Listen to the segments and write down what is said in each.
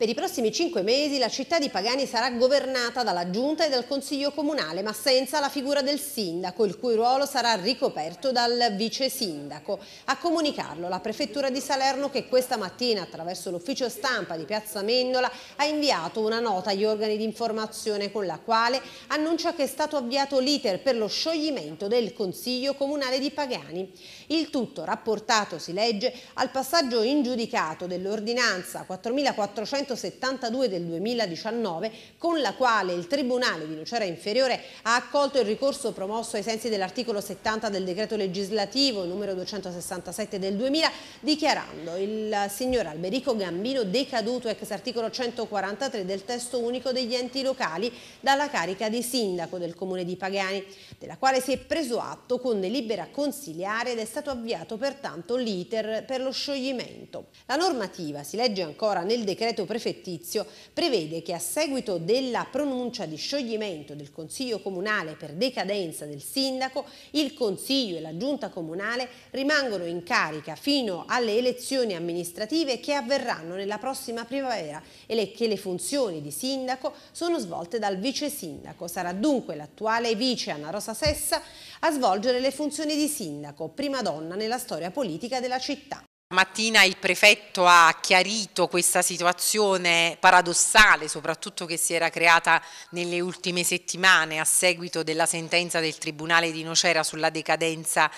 Per i prossimi cinque mesi la città di Pagani sarà governata dalla giunta e dal consiglio comunale, ma senza la figura del sindaco, il cui ruolo sarà ricoperto dal vice sindaco. A comunicarlo la prefettura di Salerno che questa mattina attraverso l'ufficio stampa di Piazza Mendola ha inviato una nota agli organi di informazione con la quale annuncia che è stato avviato l'iter per lo scioglimento del consiglio comunale di Pagani. Il tutto rapportato, si legge, al passaggio in giudicato dell'ordinanza 4400 172 del 2019 con la quale il Tribunale di Nocera Inferiore ha accolto il ricorso promosso ai sensi dell'articolo 70 del decreto legislativo numero 267 del 2000 dichiarando il signor Alberico Gambino decaduto ex articolo 143 del testo unico degli enti locali dalla carica di sindaco del comune di Pagani, della quale si è preso atto con delibera consiliare ed è stato avviato pertanto l'iter per lo scioglimento. La normativa, si legge ancora nel decreto prefettizio, prevede che a seguito della pronuncia di scioglimento del Consiglio Comunale per decadenza del sindaco, il Consiglio e la Giunta Comunale rimangono in carica fino alle elezioni amministrative che avverranno nella prossima primavera e che le funzioni di sindaco sono svolte dal vice sindaco. Sarà dunque l'attuale vice Anna Rosa Sessa a svolgere le funzioni di sindaco, prima donna nella storia politica della città. Mattina il prefetto ha chiarito questa situazione paradossale, soprattutto che si era creata nelle ultime settimane a seguito della sentenza del Tribunale di Nocera sulla decadenza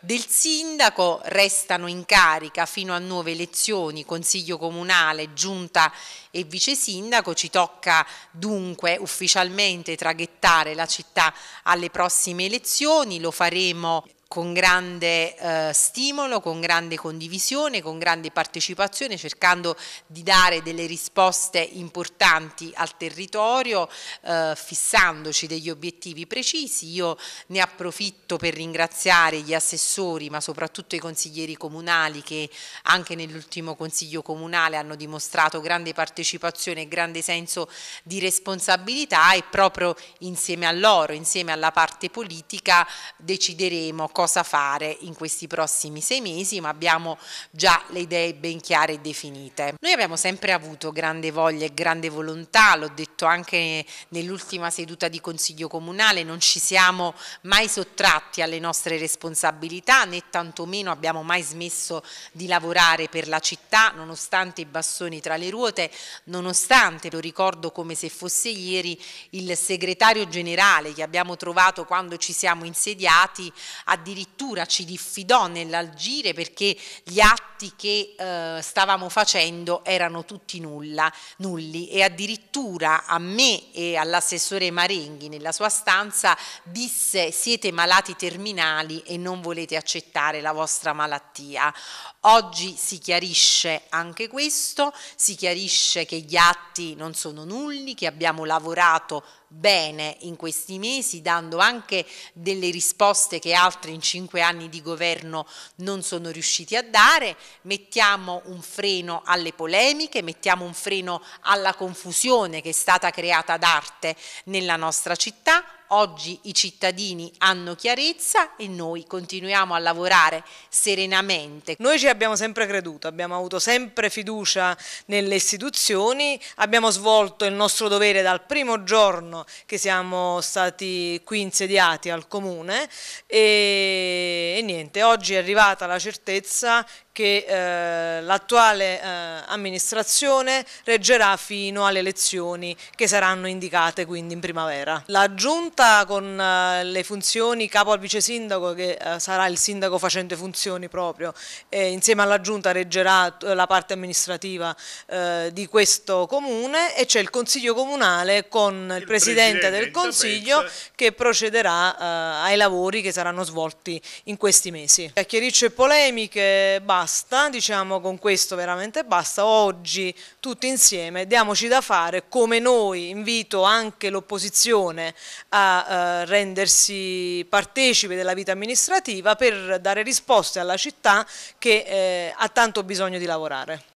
del sindaco. Restano in carica fino a nuove elezioni, consiglio comunale, giunta e vice sindaco. Ci tocca dunque ufficialmente traghettare la città alle prossime elezioni, lo faremo con grande eh, stimolo, con grande condivisione, con grande partecipazione, cercando di dare delle risposte importanti al territorio, eh, fissandoci degli obiettivi precisi. Io ne approfitto per ringraziare gli assessori, ma soprattutto i consiglieri comunali che anche nell'ultimo consiglio comunale hanno dimostrato grande partecipazione e grande senso di responsabilità e proprio insieme a loro, insieme alla parte politica, decideremo cosa cosa fare in questi prossimi sei mesi, ma abbiamo già le idee ben chiare e definite. Noi abbiamo sempre avuto grande voglia e grande volontà, l'ho detto anche nell'ultima seduta di Consiglio Comunale, non ci siamo mai sottratti alle nostre responsabilità, né tantomeno abbiamo mai smesso di lavorare per la città, nonostante i bastoni tra le ruote, nonostante, lo ricordo come se fosse ieri, il segretario generale che abbiamo trovato quando ci siamo insediati addirittura addirittura ci diffidò nell'agire perché gli atti che eh, stavamo facendo erano tutti nulla, nulli e addirittura a me e all'assessore Marenghi nella sua stanza disse siete malati terminali e non volete accettare la vostra malattia. Oggi si chiarisce anche questo, si chiarisce che gli atti non sono nulli, che abbiamo lavorato bene in questi mesi, dando anche delle risposte che altri cinque anni di governo non sono riusciti a dare, mettiamo un freno alle polemiche, mettiamo un freno alla confusione che è stata creata d'arte nella nostra città, Oggi i cittadini hanno chiarezza e noi continuiamo a lavorare serenamente. Noi ci abbiamo sempre creduto, abbiamo avuto sempre fiducia nelle istituzioni, abbiamo svolto il nostro dovere dal primo giorno che siamo stati qui insediati al Comune e, e niente, oggi è arrivata la certezza che eh, l'attuale eh, amministrazione reggerà fino alle elezioni che saranno indicate quindi in primavera. La giunta con eh, le funzioni capo al vice sindaco che eh, sarà il sindaco facente funzioni proprio insieme alla giunta reggerà la parte amministrativa eh, di questo comune e c'è il consiglio comunale con il, presidente, presidente, del consiglio che procederà eh, ai lavori che saranno svolti in questi mesi. A chiarirci polemiche, basta basta, diciamo con questo veramente basta, oggi tutti insieme diamoci da fare come noi, invito anche l'opposizione a eh, rendersi partecipe della vita amministrativa per dare risposte alla città che eh, ha tanto bisogno di lavorare.